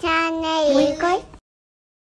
チャンネル